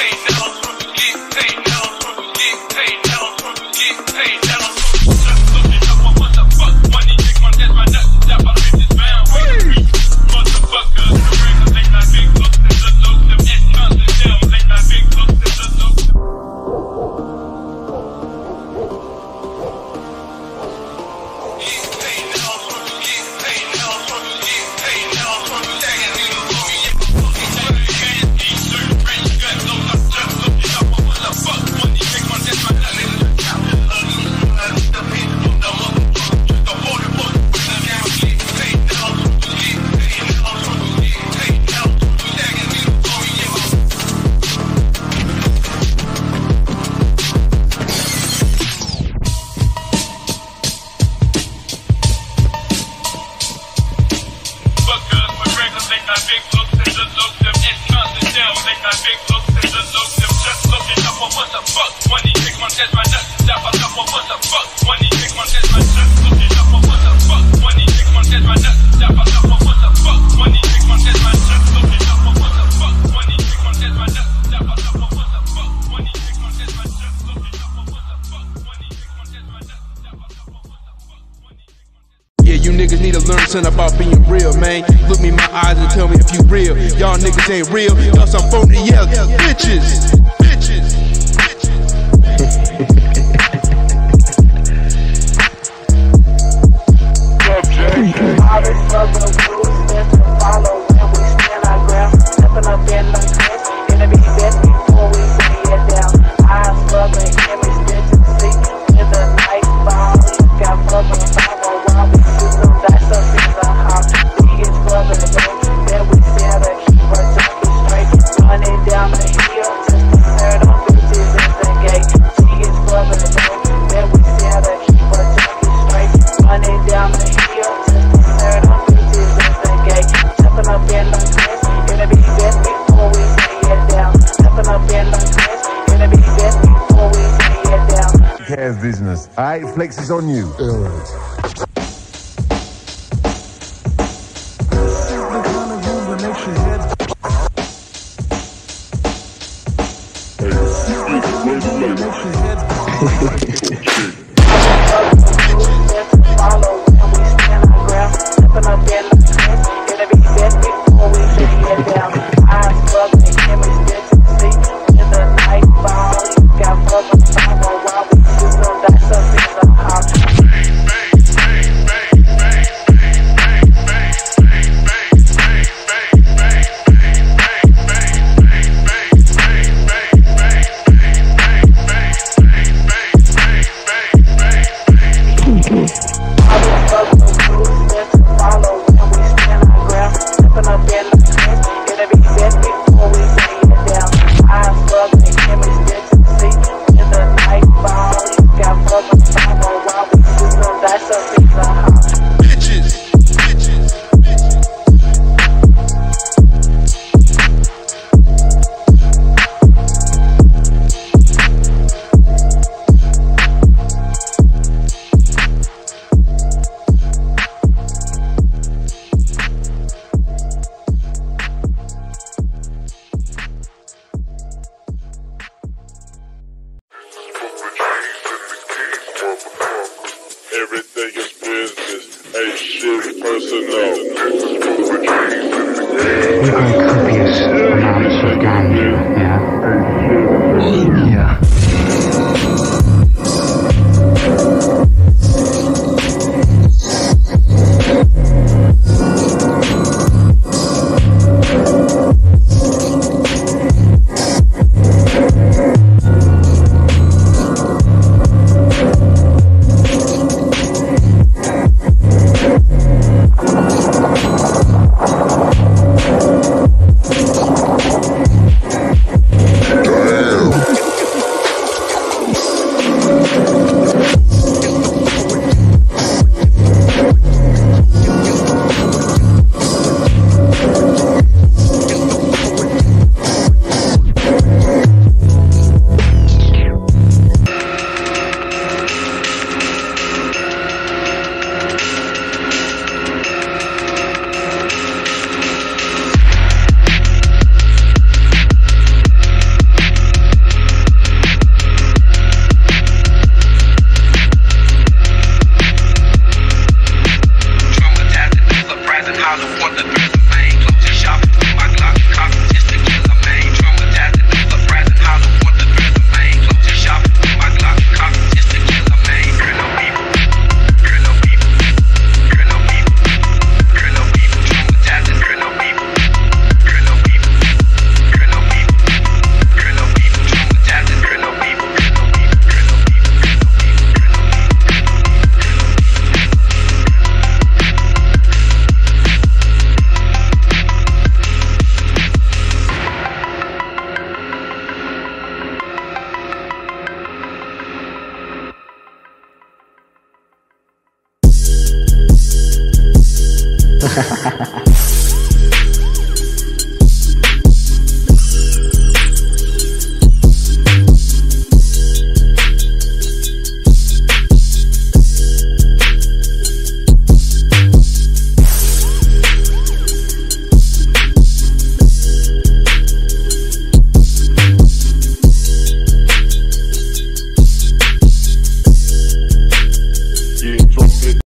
say that. Son about being real, man. Look me in my eyes and tell me if you real. Y'all niggas ain't real. Y'all some phony yeah, bitches. Bitches. Business. Alright, flex is on you. Everything yeah? Bye.